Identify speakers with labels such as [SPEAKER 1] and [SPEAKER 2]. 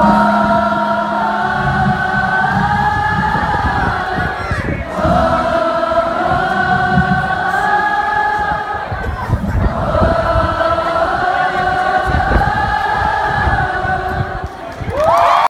[SPEAKER 1] 아